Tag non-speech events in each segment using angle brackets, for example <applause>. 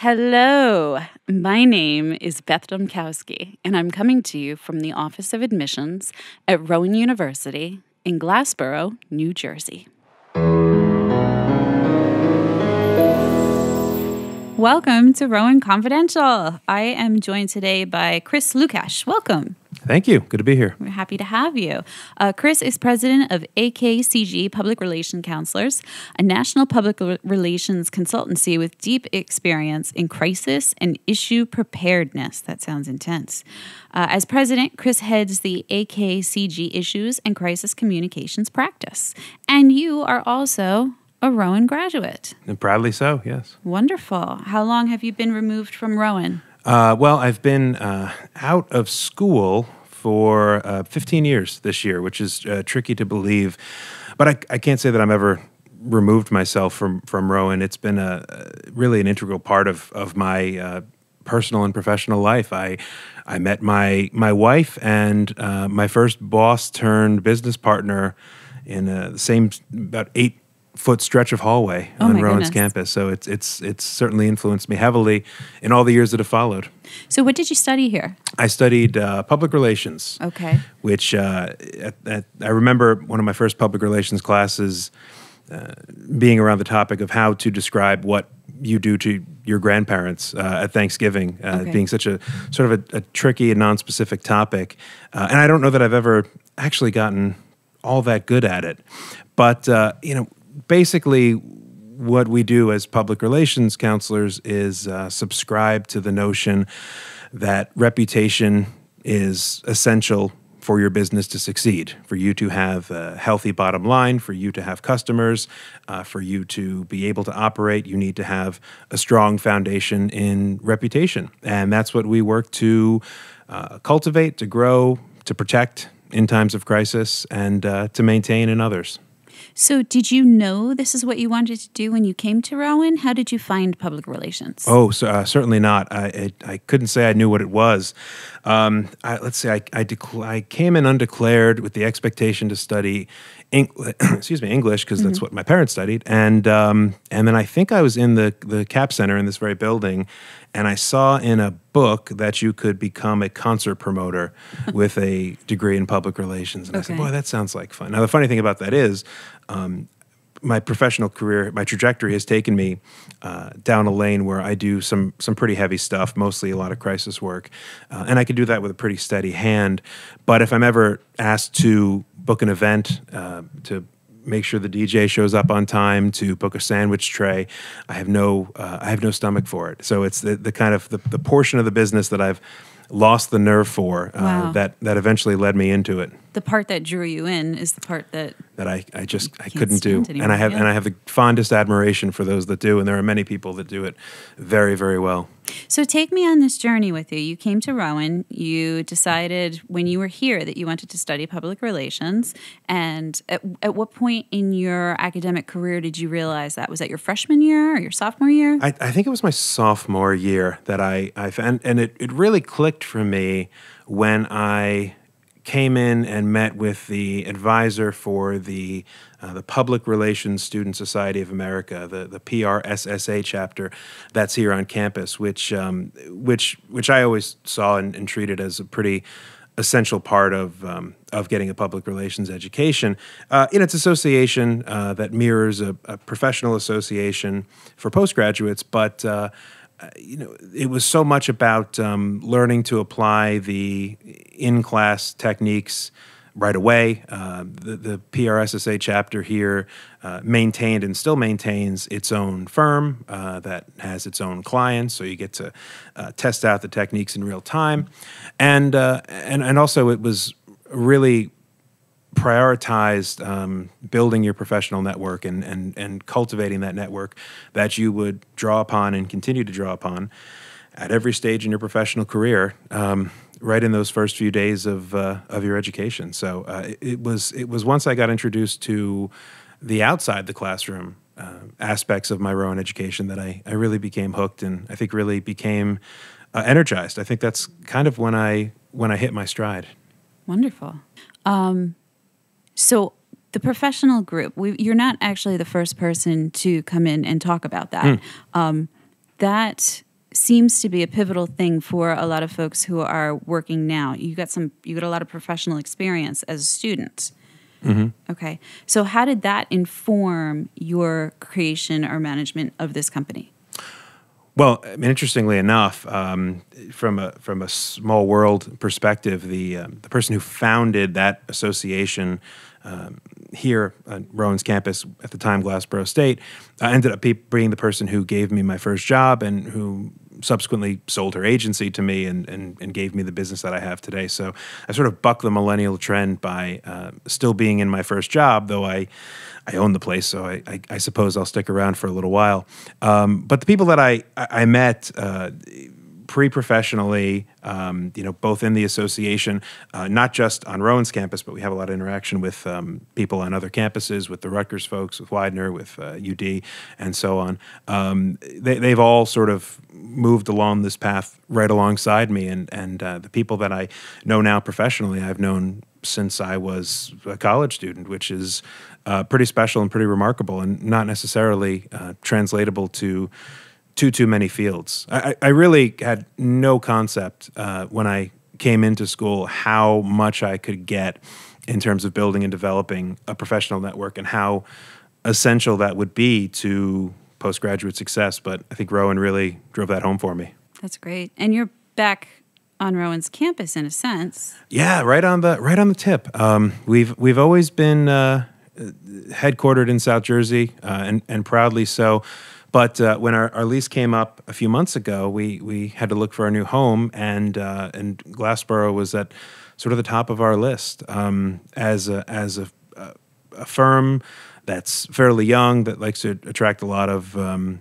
Hello, my name is Beth Domkowski, and I'm coming to you from the Office of Admissions at Rowan University in Glassboro, New Jersey. Welcome to Rowan Confidential. I am joined today by Chris Lukach. Welcome. Thank you. Good to be here. We're happy to have you. Uh, Chris is president of AKCG Public Relation Counselors, a national public relations consultancy with deep experience in crisis and issue preparedness. That sounds intense. Uh, as president, Chris heads the AKCG Issues and Crisis Communications practice. And you are also a Rowan graduate. And proudly so, yes. Wonderful. How long have you been removed from Rowan? Uh, well, I've been uh, out of school for uh, 15 years this year, which is uh, tricky to believe. But I, I, can't say that I'm ever removed myself from from Rowan. It's been a, really an integral part of of my uh, personal and professional life. I I met my my wife and uh, my first boss turned business partner in the same about eight foot stretch of hallway oh on Rowan's goodness. campus. So it's it's it's certainly influenced me heavily in all the years that have followed. So what did you study here? I studied uh, public relations. Okay. Which uh, at, at, I remember one of my first public relations classes uh, being around the topic of how to describe what you do to your grandparents uh, at Thanksgiving, uh, okay. being such a sort of a, a tricky and non-specific topic. Uh, and I don't know that I've ever actually gotten all that good at it. But you know, basically what we do as public relations counselors is uh, subscribe to the notion that reputation is essential for your business to succeed, for you to have a healthy bottom line, for you to have customers, uh, for you to be able to operate, you need to have a strong foundation in reputation. And that's what we work to uh, cultivate, to grow, to protect in times of crisis, and uh, to maintain in others. So, did you know this is what you wanted to do when you came to Rowan? How did you find public relations? Oh, so, uh, certainly not. I, I, I couldn't say I knew what it was. Um, I, let's say I I, decl- I, came in undeclared with the expectation to study, <clears throat> excuse me, English because that's what my parents studied, and um, and then I think I was in the the Cap Center in this very building, and I saw in a book that you could become a concert promoter <laughs> with a degree in public relations. And okay. I said, boy, that sounds like fun. Now, the funny thing about that is, um, my professional career, my trajectory has taken me uh, down a lane where I do some some pretty heavy stuff, mostly a lot of crisis work, uh, and I can do that with a pretty steady hand. But if I'm ever asked to book an event, uh, to make sure the DJ shows up on time, to book a sandwich tray. I have no uh, I have no stomach for it. So it's the, the kind of the, the portion of the business that I've lost the nerve for uh, wow. that that eventually led me into it. The part that drew you in is the part that that I, I just I couldn't do, anymore, and I have yeah. and I have the fondest admiration for those that do, and there are many people that do it very very well. So take me on this journey with you. You came to Rowan. You decided when you were here that you wanted to study public relations. And at, at what point in your academic career did you realize that? Was that your freshman year or your sophomore year? I, I think it was my sophomore year that I, I and, and it, it really clicked for me when I came in and met with the advisor for the uh, the Public Relations Student Society of America, the the PRSSA chapter that's here on campus, which um, which which I always saw and, and, treated as a pretty essential part of um, of getting a public relations education. Uh, in its association uh, that mirrors a, a, professional association for postgraduates, but you know, it was so much about um, learning to apply the in-class techniques right away. Uh, the, the, PRSSA chapter here uh, maintained and still maintains its own firm uh, that has its own clients, so you get to uh, test out the techniques in real time, and uh, and and also it was really prioritized um, building your professional network and, and, and cultivating that network that you would draw upon and continue to draw upon at every stage in your professional career, um, right in those first few days of, uh, of your education. So uh, it, was, it was once I got introduced to the outside the classroom uh, aspects of my Rowan education that I, I really became hooked and I think really became uh, energized. I think that's kind of when I, when I hit my stride. Wonderful. Um, so the professional group, we, you're not actually the first person to come in and talk about that. Mm. Um, that seems to be a pivotal thing for a lot of folks who are working now. You got some, you got a lot of professional experience as a student. Mm-hmm. Okay. So, how did that inform your creation or management of this company? Well, interestingly enough, um, from a from a small world perspective, the um, the person who founded that association um, here on Rowan's campus at the time, Glassboro State, uh, ended up being the person who gave me my first job and who subsequently sold her agency to me and, and, and gave me the business that I have today. So I sort of buck the millennial trend by uh, still being in my first job, though I I own the place, so I, I, I suppose I'll stick around for a little while. Um, but the people that I I met. Uh, pre-professionally, um, you know, both in the association, uh, not just on Rowan's campus, but we have a lot of interaction with um, people on other campuses, with the Rutgers folks, with Widener, with uh, UD, and so on. Um, they, they've all sort of moved along this path right alongside me, and and uh, the people that I know now professionally, I've known since I was a college student, which is uh, pretty special and pretty remarkable, and not necessarily uh, translatable to too too many fields. I, I really had no concept uh, when I came into school how much I could get in terms of building and developing a professional network and how essential that would be to postgraduate success. But I think Rowan really drove that home for me. That's great. And you're back on Rowan's campus in a sense. Yeah, right on the right on the tip. Um, we've we've always been uh, headquartered in South Jersey, uh, and and proudly so. But uh, when our, our lease came up a few months ago, we we had to look for a new home, and uh, and Glassboro was at sort of the top of our list um, as a, as a, a, firm that's fairly young that likes to attract a lot of um,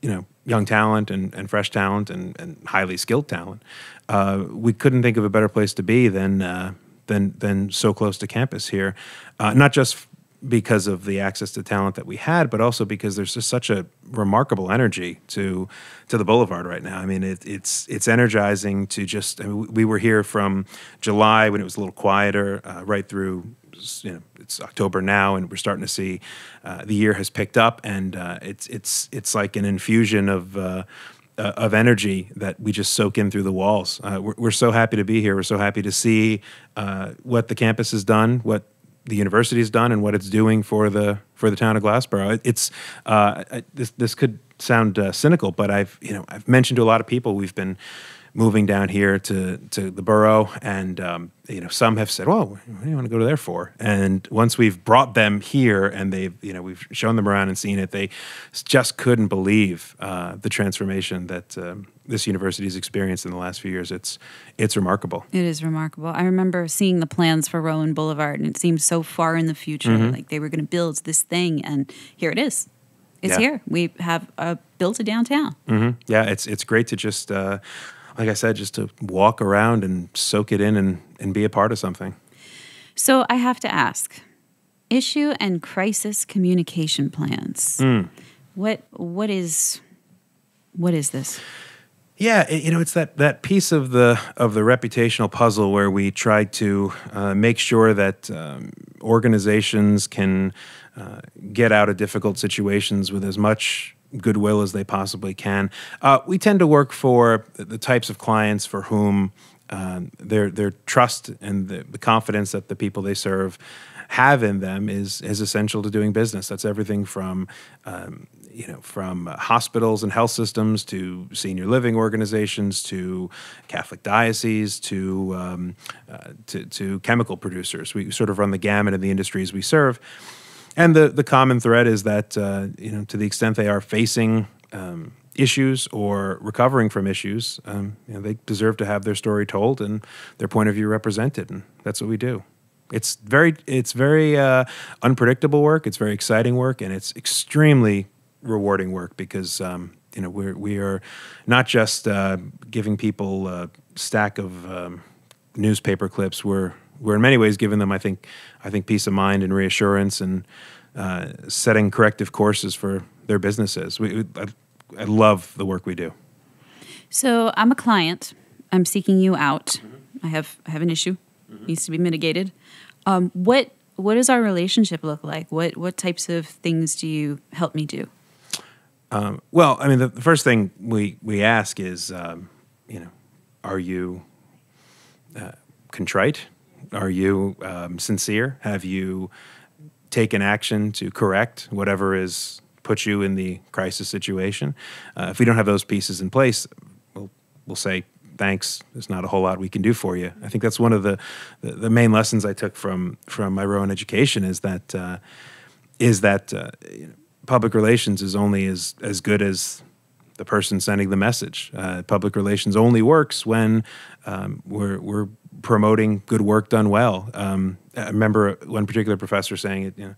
you know young talent and, and fresh talent and, and highly skilled talent. Uh, we couldn't think of a better place to be than uh, than than so close to campus here, uh, not just because of the access to talent that we had, but also because there's just such a remarkable energy to to the Boulevard right now. I mean, it, it's it's energizing to just. I mean, we were here from July when it was a little quieter, uh, right through. You know, it's October now, and we're starting to see uh, the year has picked up, and uh, it's it's it's like an infusion of. Uh, uh, of energy that we just soak in through the walls. Uh, we're, we're, so happy to be here. We're so happy to see what the campus has done, what the university's done and what it's doing for the for the town of Glassboro. It's uh, this this could sound uh, cynical, but I've you know I've mentioned to a lot of people we've been moving down here to to the borough, and um, you know some have said, "Well, what do you want to go to there for?" And once we've brought them here, and they've you know we've shown them around and seen it, they just couldn't believe uh, the transformation that. Um, this has experienced in the last few years, it's it's remarkable. It is remarkable. I remember seeing the plans for Rowan Boulevard, and it seemed so far in the future, mm-hmm. like they were going to build this thing, and here it is. It's yeah. here. We have uh, built a downtown. Mm-hmm. Yeah, it's it's great to just uh, like I said, just to walk around and soak it in and, and be a part of something. So I have to ask issue and crisis communication plans. Mm. What what is what is this? Yeah, you know, it's that, that piece of the of the reputational puzzle where we try to uh, make sure that um, organizations can uh, get out of difficult situations with as much goodwill as they possibly can. Uh, we tend to work for the types of clients for whom um, their their trust and the, the, confidence that the people they serve have in them is is essential to doing business. That's everything from um, you know from uh, hospitals and health systems to senior living organizations to Catholic dioceses to, um, uh, to to chemical producers. We sort of run the gamut of the industries we serve. And the the common thread is that uh, you know to the extent they are facing um, issues or recovering from issues, um, you know, they deserve to have their story told and their point of view represented, and that's what we do. It's very it's very uh, unpredictable work. It's very exciting work, and it's extremely rewarding work because um, you know we're we are not just uh, giving people a stack of um, newspaper clips. We're we're in many ways giving them, I think, I think peace of mind and reassurance and uh, setting corrective courses for their businesses. We, I, I, love the work we do. So I'm a client. I'm seeking you out. Mm-hmm. I have I have an issue. Mm-hmm. Needs to be mitigated. Um, what what does our relationship look like? What what types of things do you help me do? Um, well, I mean, the, the, first thing we we ask is, um, you know, are you uh, contrite? Are you um, sincere? Have you taken action to correct whatever is put you in the crisis situation? Uh, if we don't have those pieces in place, we'll we'll say thanks. There's not a whole lot we can do for you. I think that's one of the the, the main lessons I took from from my Rowan education is that uh, is that uh, public relations is only as as good as the person sending the message. Uh, public relations only works when um, we're we're promoting good work done well. Um, I remember one particular professor saying it. You know,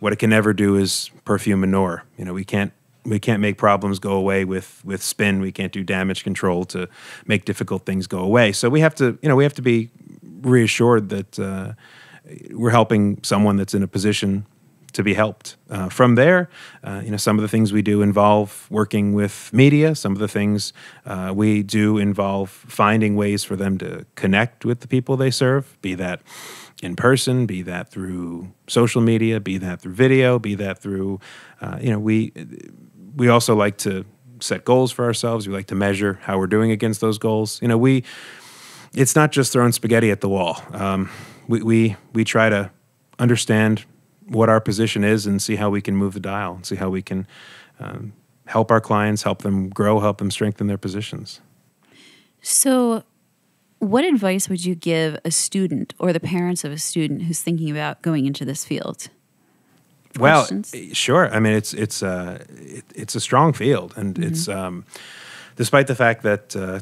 what it can never do is perfume manure. You know, we can't we can't make problems go away with with spin. We can't do damage control to make difficult things go away. So we have to you know we have to be reassured that uh, we're helping someone that's in a position to be helped. Uh, from there, uh, you know, some of the things we do involve working with media. Some of the things uh, we do involve finding ways for them to connect with the people they serve, be that in person, be that through social media, be that through video, be that through, uh, you know, we we also like to set goals for ourselves. We like to measure how we're doing against those goals. You know, we it's not just throwing spaghetti at the wall. Um, we, we we try to understand what our position is and see how we can move the dial and see how we can um, help our clients, help them grow, help them strengthen their positions. So, what advice would you give a student or the parents of a student who's thinking about going into this field? Well, sure. I mean, it's it's uh, it, it's a strong field, and mm-hmm. it's um, despite the fact that uh,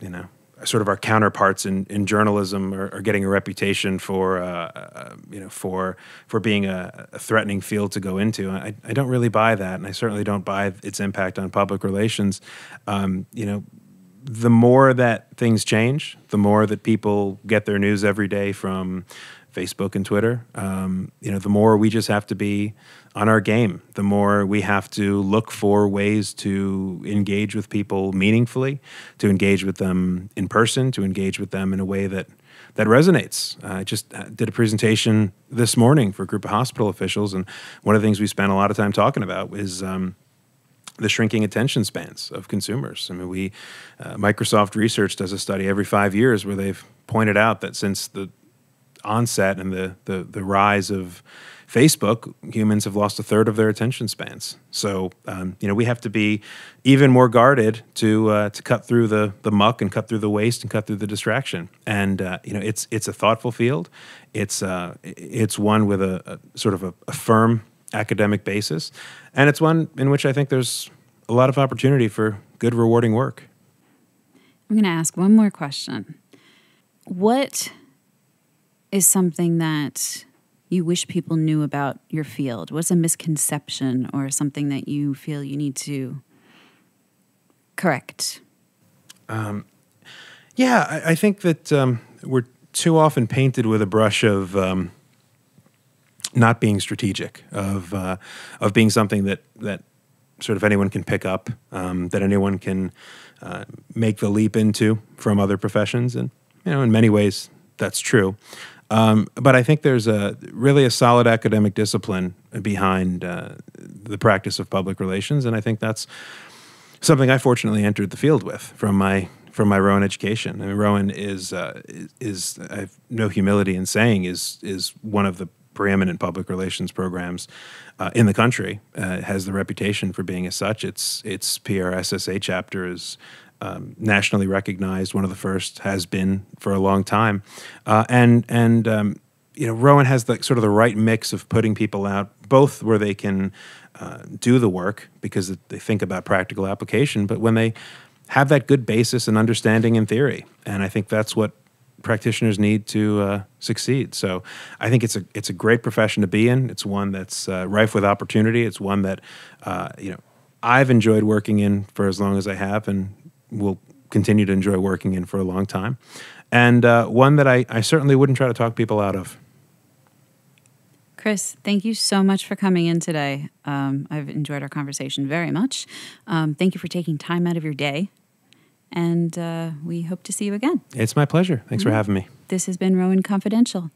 you know sort of our counterparts in, in journalism are, are getting a reputation for uh, uh, you know for for being a, a, threatening field to go into. I, I don't really buy that, and I certainly don't buy its impact on public relations. Um, you know, the more that things change, the more that people get their news every day from Facebook and Twitter. Um, you know, the more we just have to be on our game, the more we have to look for ways to engage with people meaningfully, to engage with them in person, to engage with them in a way that that resonates. I just uh, did a presentation this morning for a group of hospital officials, and one of the things we spent a lot of time talking about is. Um, the shrinking attention spans of consumers. I mean, we uh, Microsoft Research does a study every five years where they've pointed out that since the onset and the, the, the rise of Facebook, humans have lost a third of their attention spans. So, um, you know, we have to be even more guarded to uh, to cut through the the muck and cut through the waste and cut through the distraction. And uh, you know, it's it's a thoughtful field. It's uh, it's one with a, a sort of a, a firm academic basis, and it's one in which I think there's a lot of opportunity for good, rewarding work. I'm going to ask one more question. What is something that you wish people knew about your field? What's a misconception or something that you feel you need to correct? Um, yeah, I, I, think that um, we're too often painted with a brush of um, not being strategic, of uh, of being something that that sort of anyone can pick up, um, that anyone can uh, make the leap into from other professions, and you know, in many ways, that's true. Um, but I think there's a really a solid academic discipline behind uh, the practice of public relations, and I think that's something I fortunately entered the field with from my from my Rowan education. I mean, Rowan is uh, is I have no humility in saying is is one of the preeminent public relations programs uh, in the country. Uh, has the reputation for being as such. Its its PRSSA chapter is um, nationally recognized, one of the first has been for a long time, uh, and and um, you know Rowan has the sort of the right mix of putting people out both where they can uh, do the work because they think about practical application, but when they have that good basis and understanding in theory, and I think that's what practitioners need to uh, succeed. So I think it's a it's a great profession to be in. It's one that's uh, rife with opportunity. It's one that uh, you know I've enjoyed working in for as long as I have, and will continue to enjoy working in for a long time, and uh, one that I, I certainly wouldn't try to talk people out of. Chris, thank you so much for coming in today. Um, I've enjoyed our conversation very much. Um, thank you for taking time out of your day. And uh, we hope to see you again. It's my pleasure. Thanks mm-hmm. for having me. This has been Rowan Confidential.